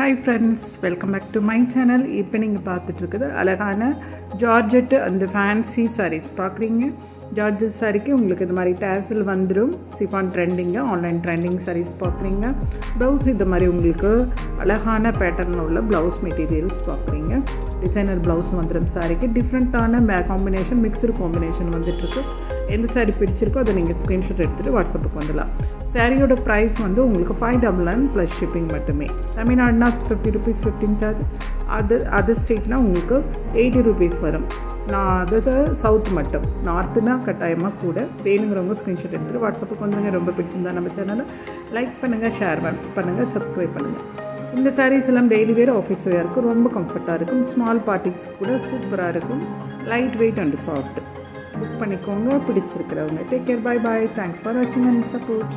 Hi friends welcome back to my channel இப்போ நீங்கள் பார்த்துட்ருக்குது அழகான ஜார்ஜெட்டு அந்த ஃபேன்சி சாரீஸ் பார்க்குறீங்க? ஜார்ஜெட் சாரிக்கு உங்களுக்கு இது மாதிரி டேசில் வந்துடும் சிஃபான் ட்ரெண்டிங்க ஆன்லைன் ட்ரெண்டிங் சாரீஸ் பார்க்குறீங்க. ப்ளவுஸ் இது மாதிரி உங்களுக்கு அழகான பேட்டர்னில் உள்ள ப்ளவுஸ் மெட்டீரியல்ஸ் பார்க்குறீங்க. டிசைனர் ப்ளவுஸ் வந்துடும் சாரிக்கு டிஃப்ரெண்ட்டான மே காம்பினேஷன் மிக்சடு காம்பினேஷன் வந்துட்டுருக்கு. எந்த சாரி பிடிச்சிருக்கோ அதை நீங்கள் ஸ்க்ரீன்ஷாட் எடுத்துகிட்டு வாட்ஸ்அப்புக்கு வந்துடலாம். சாரியோட ப்ரைஸ் வந்து உங்களுக்கு five double nine plus shipping மட்டுமே. தமிழ்நாடுனா fifty rupees fifteen charge other other ஸ்டேட்னால் உங்களுக்கு எயிட்டி ருபீஸ் வரும். நான் அதை சவுத் மட்டும். நார்த்துனா கட்டாயமாக கூட வேணுங்கிறவங்க ஸ்க்ரீன்ஷாட் எடுத்துகிட்டு வாட்ஸ்அப்புக்கு வந்துங்க ரொம்ப பிடிச்சிருந்தா நம்ம சேனலை லைக் பண்ணுங்கள் ஷேர் பண்ணுங்கள் சப்ஸ்கிரைப் பண்ணுங்கள் இந்த சாரீஸ் எல்லாம் டெய்லி வேறு ஆஃபீஸ் வேறு இருக்கும் ரொம்ப கம்ஃபர்ட்டாக இருக்கும். ஸ்மால் பார்ட்டிஸ் கூட சூப்பராக இருக்கும். Light weight and soft book பண்ணிக்கோங்க. பிடிச்சிருக்கிறவங்க. Take care bye bye thanks for வாட்சிங் அண்ட் சப்போர்ட்